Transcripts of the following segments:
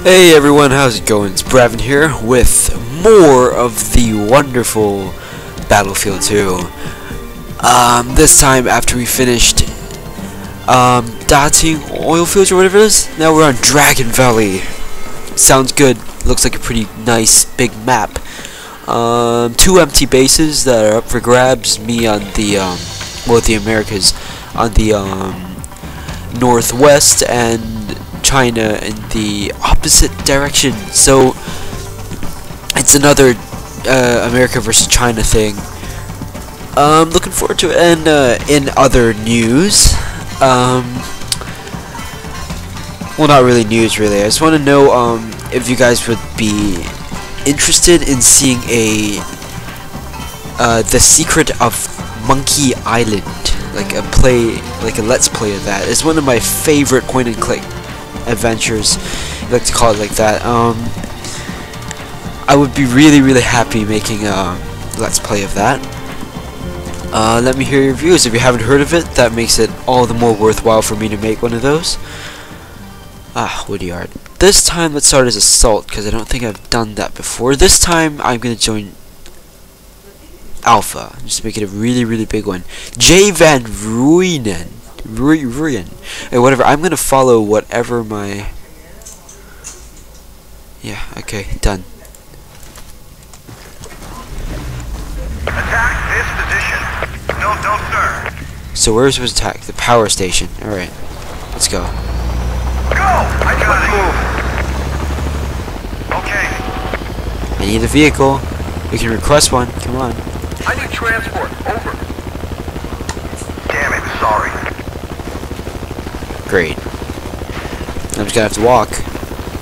Hey everyone, how's it going? It's Braven here with more of the wonderful Battlefield 2. Um, this time after we finished um, Daqing oil fields or whatever it is, now we're on Dragon Valley. Sounds good. Looks like a pretty nice big map. Um, two empty bases that are up for grabs. Me on the um, well, the Americas on the um, northwest and China in the opposite direction. So it's another uh, America versus China thing. Um, looking forward to it. And uh, in other news, um, well, not really news, really. I just want to know um, if you guys would be interested in seeing a uh, the secret of Monkey Island, like a play, like a let's play of that. It's one of my favorite point and click adventures. I like to call it like that. Um, I would be really, really happy making a let's play of that. Uh, let me hear your views. If you haven't heard of it, that makes it all the more worthwhile for me to make one of those. Ah, Woodyard. This time, let's start as Assault, because I don't think I've done that before. This time, I'm going to join Alpha, just make it a really, really big one. J. Van Ruinen. Ru Ruin. Hey, uh, whatever. I'm going to follow whatever my... Yeah, okay, done. Attack this position. No, no, sir. So where's was attack? The power station. Alright. Let's go. Go! I got move. Okay. I need a vehicle. We can request one. Come on. I need transport. Over. Damn it. Sorry. Great. I'm just gonna have to walk.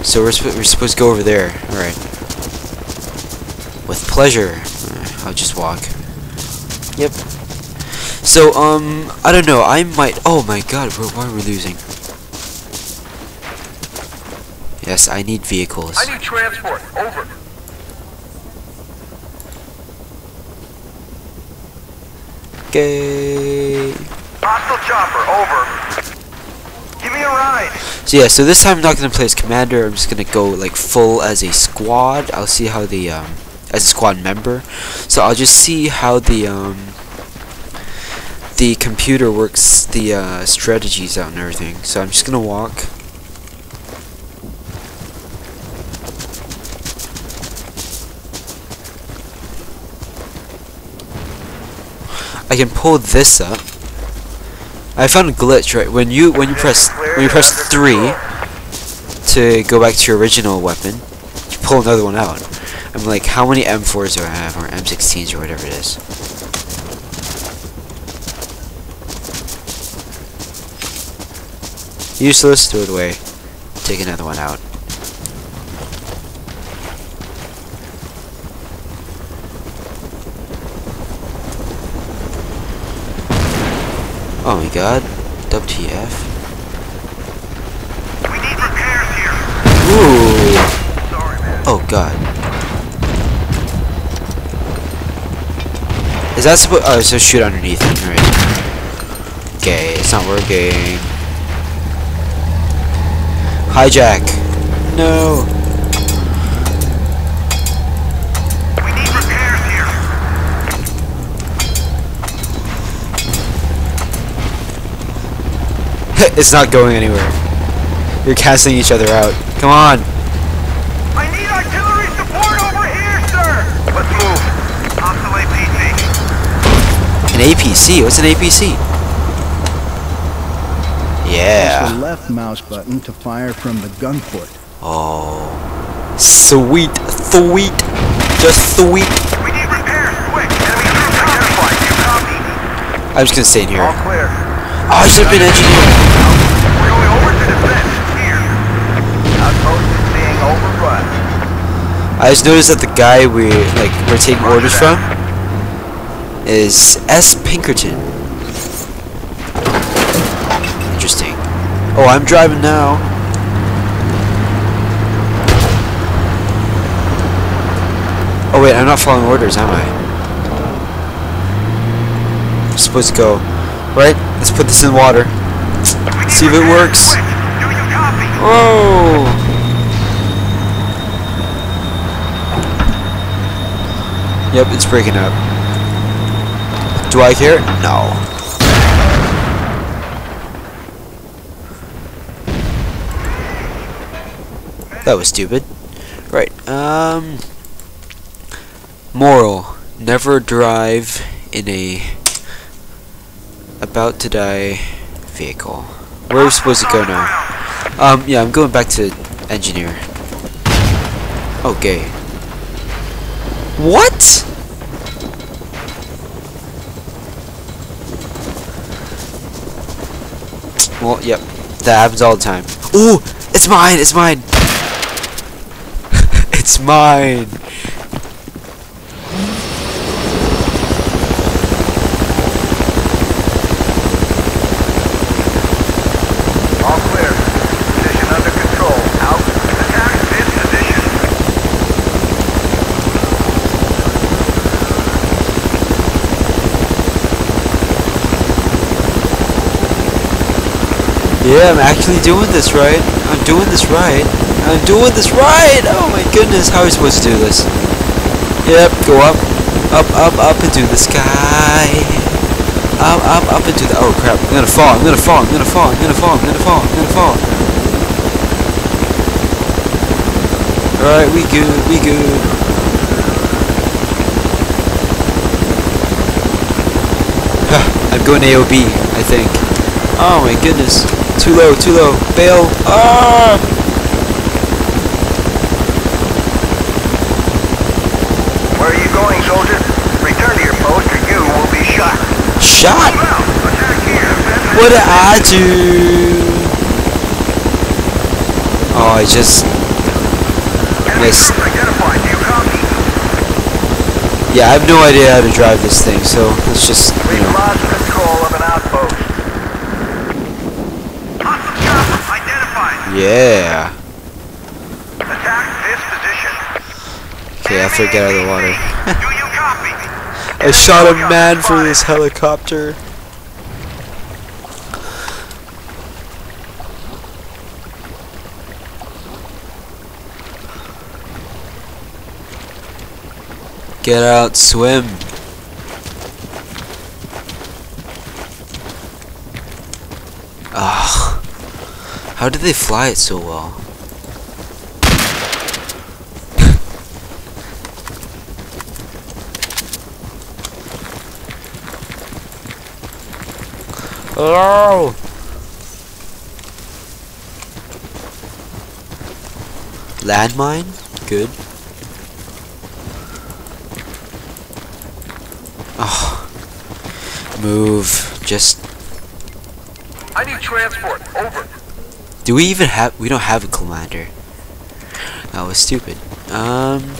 So we're, sp we're supposed to go over there. Alright. With pleasure. I'll just walk. Yep. So, um, I don't know. I might... Oh my god, wh- why are we losing? Yes, I need vehicles. I need transport. Over. Okay. Hostile chopper. Over. Give me a ride. So yeah, so this time I'm not gonna play as commander. I'm just gonna go like full as a squad. I'll see how the um as a squad member. So I'll just see how the um the computer works the uh, strategies out and everything. So I'm just gonna walk. I can pull this up. I found a glitch right when you when you press when you press three to go back to your original weapon, you pull another one out. I'm like, how many M4s do I have or M16s or whatever it is? Useless, throw it away. Take another one out. Oh my god. WTF. We need repairs here. Ooh. Sorry, man. Oh god. Is that supposed? Oh, just shoot underneath it. Right. Okay, it's not working. Hijack. No. It's not going anywhere. You're casting each other out. Come on. I need artillery support over here, sir. Let's move. Hostile APC. An APC. What's an APC? Press Yeah. the left mouse button to fire from the gun port. Oh. Sweet. Sweet. Just sweet. We need repairs, quick. Enemy group identified. You copy? I'm just gonna stay in here. All clear. I should have been engineer. We're going over to defense. Here. Outpost is being overrun. I just noticed that the guy we like we're taking orders from is S. Pinkerton. Interesting. Oh, I'm driving now. Oh wait, I'm not following orders, am I? I'm supposed to go. Right? Let's put this in water. See if it works. Whoa! Yep, it's breaking up. Do I care? No. That was stupid. Right, um... Moral. Never drive in a about to die vehicle. Where are we supposed to go now? Um, yeah, I'm going back to engineer. Okay. What? Well, yep. That happens all the time. Ooh! It's mine! It's mine! it's mine! All clear. Position under control. Out. Attack this position. Yeah, I'm actually doing this right. I'm doing this right. I'm doing this right! Oh my goodness, how are we supposed to do this? Yep, go up. Up, up, up into the sky. Up, up, up into the... Oh crap, I'm gonna fall, I'm gonna fall, I'm gonna fall, I'm gonna fall, I'm gonna fall, I'm gonna fall. Alright, we good, we good. I'm going AOB, I think. Oh my goodness. Too low, too low. Bail. Ah! Where are you going, soldier? Return to your post or you will be shot. Shot? Move out. Attack here. Send What did I do? Oh, I just... Missed. group identified. Do you copy? Yeah, I have no idea how to drive this thing, so let's just, you know... lost control of an outpost. Hostile chopper identified. Yeah. Okay, I to get out of the water. Do you copy? I shot a man for this helicopter. Get out, swim. Ah, how did they fly it so well? Oh! Landmine? Good. Oh. Move. Just. I need transport. Over. Do we even have. We don't have a commander. That was stupid. Um.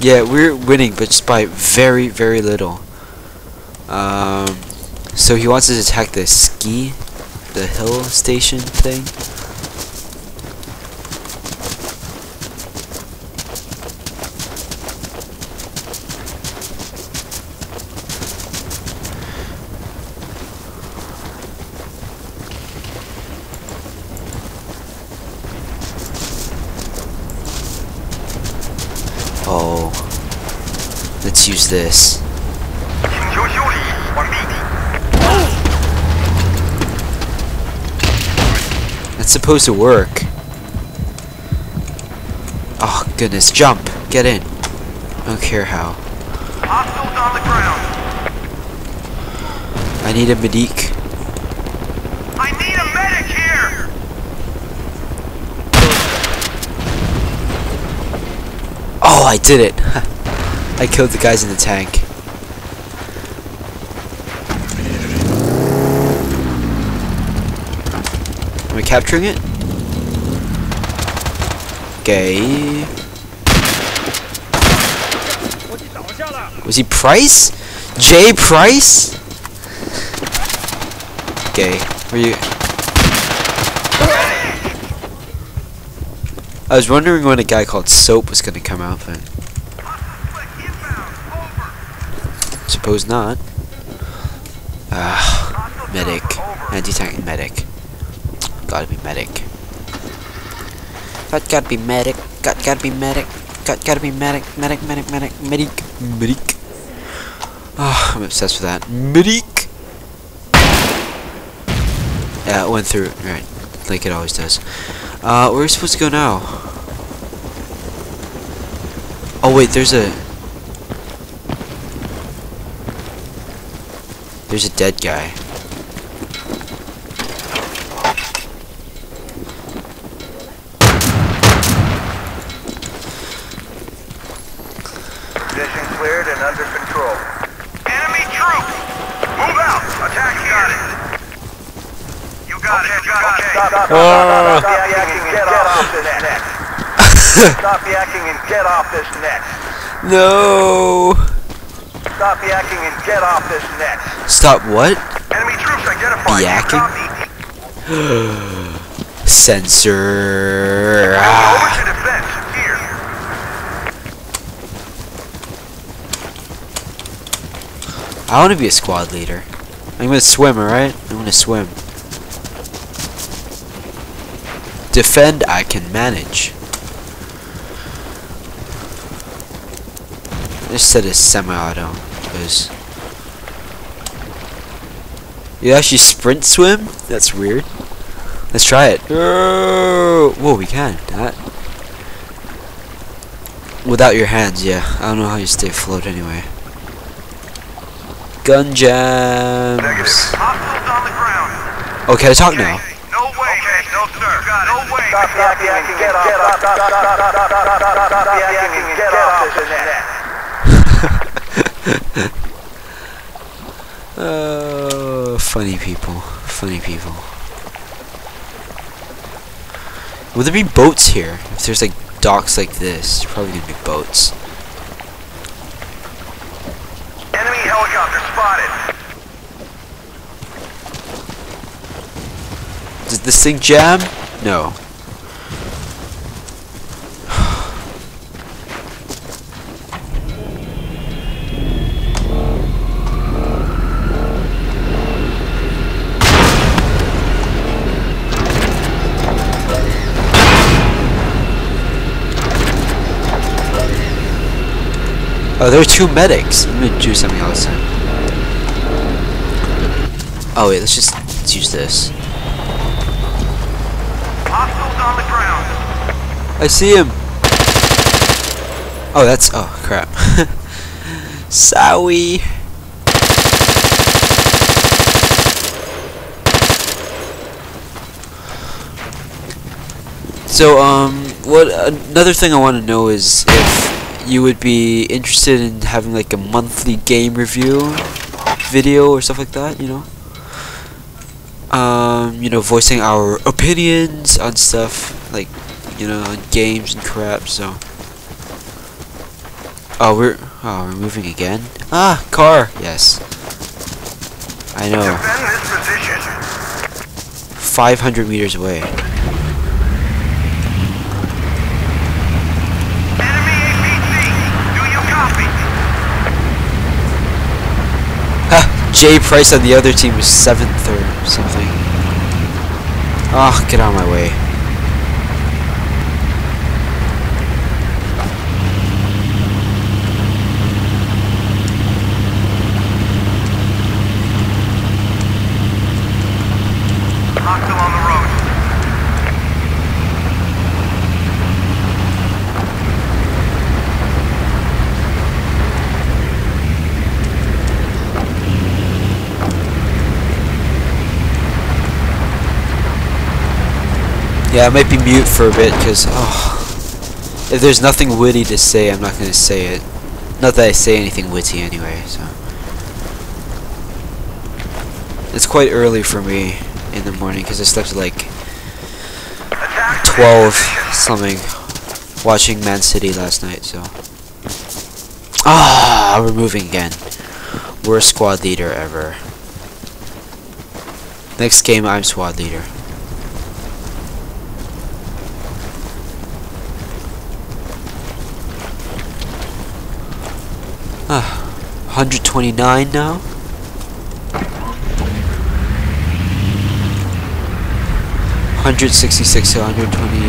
Yeah, we're winning, but just by very, very little. Um. So he wants to attack the ski, the hill station thing. Oh this? That's supposed to work. Oh goodness, jump! Get in. I don't care how. I need a medic. I need a medic here. Oh, I did it. I killed the guys in the tank. Am I capturing it? Okay. Was he Price? Jay Price? Okay. Were you? I was wondering when a guy called Soap was gonna come out, but suppose not. Ah, medic, anti-tank medic. Gotta be medic. Got gotta be medic. Got gotta be medic. got, gotta be medic, medic, medic, medic, medic, medic. Ah, I'm obsessed with that. Medic! Yeah, it went through, right, like it always does. Uh, where are we supposed to go now? Oh wait, there's a... There's a dead guy. Position cleared and under control. Enemy troops! Move out! Attack got it! You got it, you got it. Stop, stop, Oh. stop, stop the acting and get off this net. Stop the acting and get off this net. No! Stop acting and get off this net. Stop what? Enemy troops identified. Yakking? Sensor. Over Ah. to defense. Here. I want to be a squad leader. I'm gonna swim, alright? I'm gonna swim. Defend, I can manage. Just said it's semi-auto, because... You actually sprint swim? That's weird. Let's try it. Oh, Whoa, we can. That. Without your hands, yeah. I don't know how you stay afloat anyway. Gun jams. Negative. Hostiles on the ground. Oh, can I talk now? No way. Okay, no sir. No way. Stop the acting and get off. Stop, stop, stop, stop, stop, stop, stop, stop the acting and get off this net. Oh, funny people. Funny people. Will there be boats here? If there's like docks like this, probably gonna be boats. Enemy helicopter spotted. Does this thing jam? No. Oh, there are two medics. I'm gonna do something else then. Oh wait, let's just let's use this. Hostiles on the ground. I see him. Oh, that's oh crap. Sowie. So um, what another thing I want to know is if you would be interested in having like a monthly game review video or stuff like that, you know. Um, you know, voicing our opinions on stuff like you know, on games and crap, so. Oh, we're oh, we're moving again. Ah, car. Yes. I know. Position. 500 meters away. Enemy APC. Do you copy? Ha! Jay Price on the other team was seventh or something. Ah, get out of my way. Hostile on the road. Yeah, I might be mute for a bit because oh, if there's nothing witty to say, I'm not gonna say it. Not that I say anything witty anyway. So it's quite early for me in the morning because I slept at like 12 something watching Man City last night. So ah, we're moving again. Worst squad leader ever. Next game, I'm squad leader. 129 now. Hundred sixty six to hundred twenty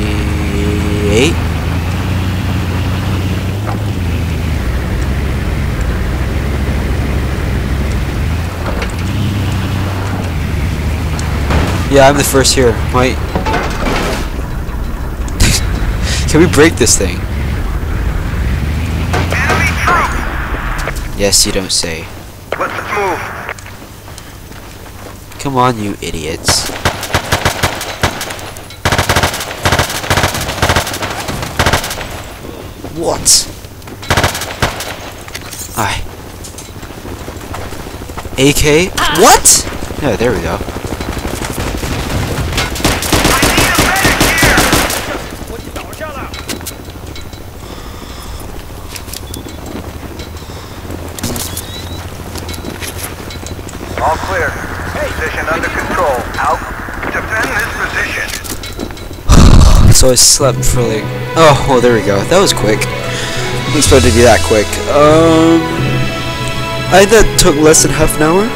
eight. Yeah, I'm the first here. Might Can we break this thing? Yes, you don't say. Let's move. Come on, you idiots. What? Aye. AK? Ah. What? Yeah, there we go. I need a medic here! All clear. Position under control. Out. Defend this position. So I slept for like... Oh, oh, there we go. That was quick. Didn't expect it to be that quick. Um... I that took less than half an hour.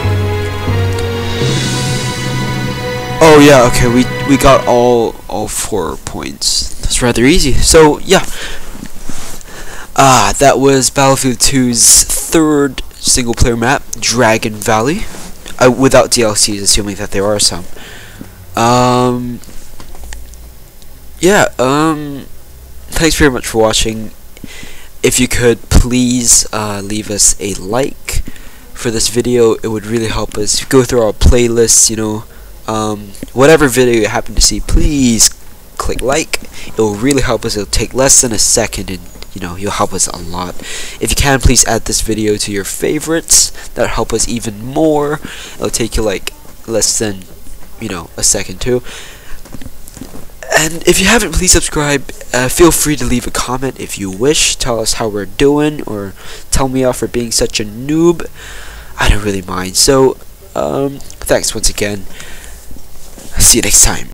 Oh yeah, okay, we we got all all four points. That's rather easy. So yeah. Ah, that was Battlefield 2's third single player map, Dragon Valley. Uh, without DLCs, assuming that there are some. Um yeah, um, thanks very much for watching. If you could please uh, leave us a like for this video, it would really help us go through our playlists. You know, um, whatever video you happen to see, please click like. It will really help us. It'll take less than a second, and you know, you'll help us a lot. If you can, please add this video to your favorites. That'll help us even more. It'll take you like less than, you know, a second too. And if you haven't, please subscribe. Uh, feel free to leave a comment if you wish. Tell us how we're doing, or tell me off for being such a noob. I don't really mind. So, um, thanks once again. See you next time.